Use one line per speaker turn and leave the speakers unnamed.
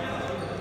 up.